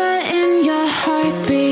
in your heartbeat.